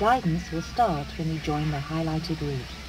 Guidance will start when you join the highlighted route.